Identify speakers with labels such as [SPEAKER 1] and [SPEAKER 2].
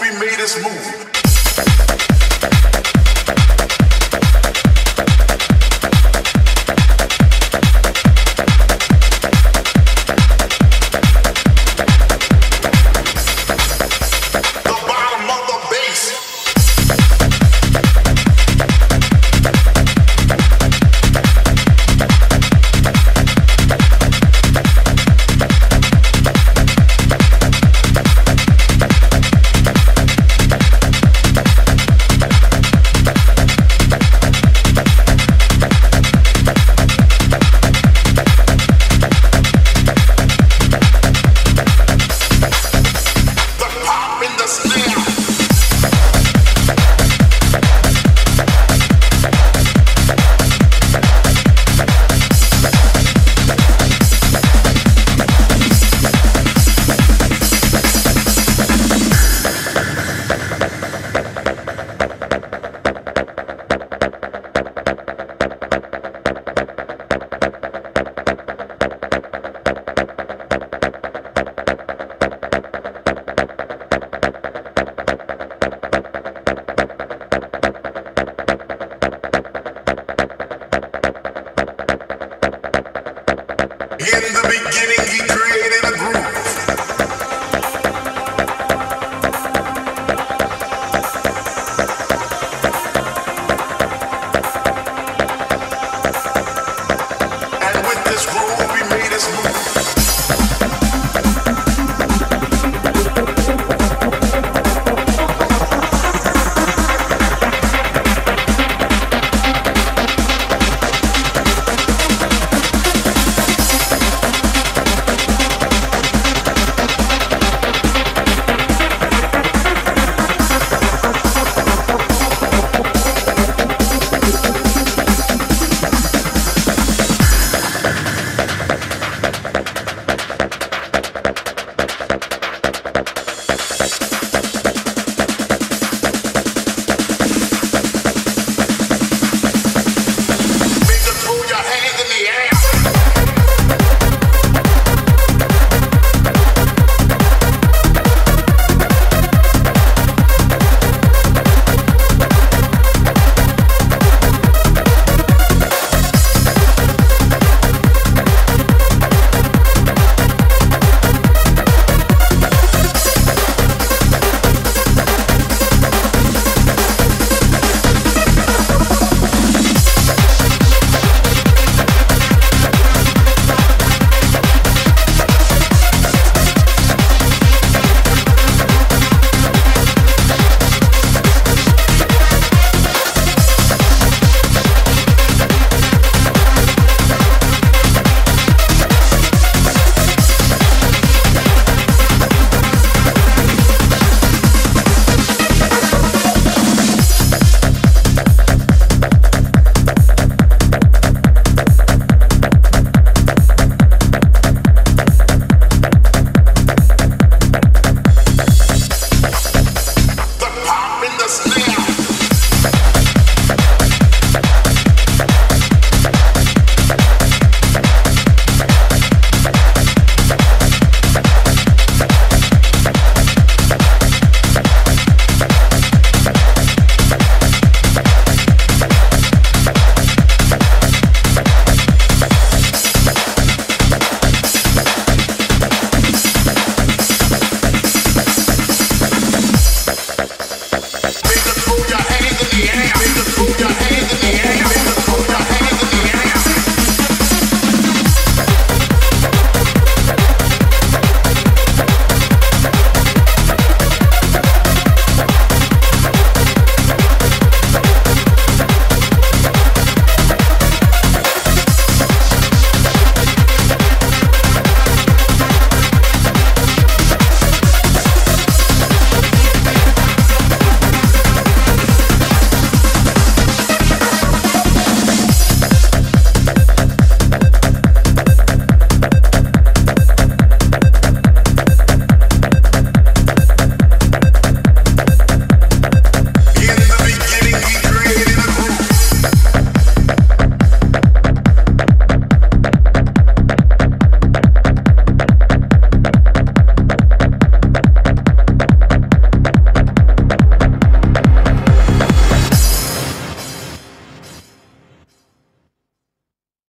[SPEAKER 1] we made us move. beginning, he created a group.